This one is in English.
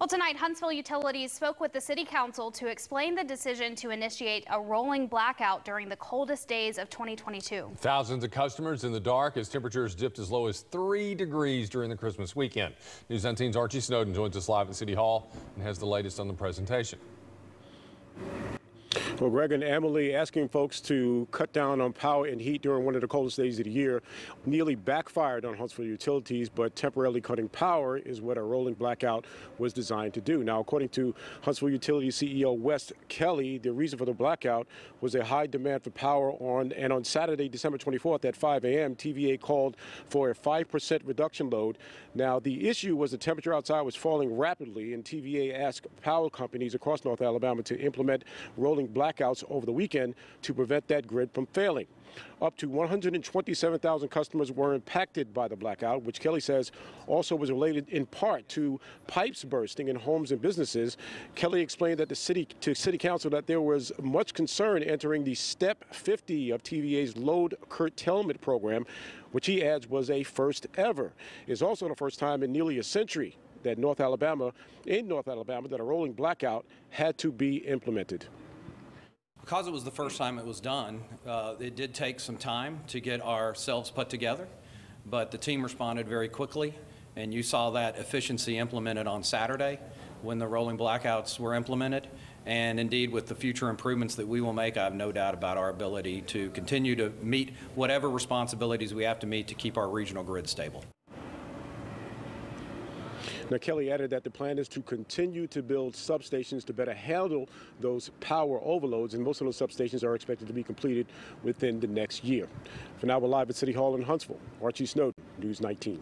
Well, tonight, Huntsville Utilities spoke with the City Council to explain the decision to initiate a rolling blackout during the coldest days of 2022. Thousands of customers in the dark as temperatures dipped as low as three degrees during the Christmas weekend. News 19's Archie Snowden joins us live at City Hall and has the latest on the presentation. Well, Greg and Emily asking folks to cut down on power and heat during one of the coldest days of the year nearly backfired on Huntsville Utilities, but temporarily cutting power is what a rolling blackout was designed to do. Now, according to Huntsville Utilities CEO Wes Kelley, the reason for the blackout was a high demand for power on and on Saturday, December 24th at 5 a.m., TVA called for a 5% reduction load. Now, the issue was the temperature outside was falling rapidly, and TVA asked power companies across North Alabama to implement rolling blackouts blackouts over the weekend to prevent that grid from failing. Up to 127,000 customers were impacted by the blackout, which Kelley says also was related in part to pipes bursting in homes and businesses. Kelley explained that the city to City Council that there was much concern entering the Step 50 of TVA's load curtailment program, which he adds was a first ever. It's also the first time in nearly a century that North Alabama, in North Alabama, that a rolling blackout had to be implemented. Because it was the first time it was done, uh, it did take some time to get ourselves put together, but the team responded very quickly, and you saw that efficiency implemented on Saturday when the rolling blackouts were implemented. And indeed, with the future improvements that we will make, I have no doubt about our ability to continue to meet whatever responsibilities we have to meet to keep our regional grid stable. Now, Kelley added that the plan is to continue to build substations to better handle those power overloads, and most of those substations are expected to be completed within the next year. For now, we're live at City Hall in Huntsville. Archie Snowden, News 19.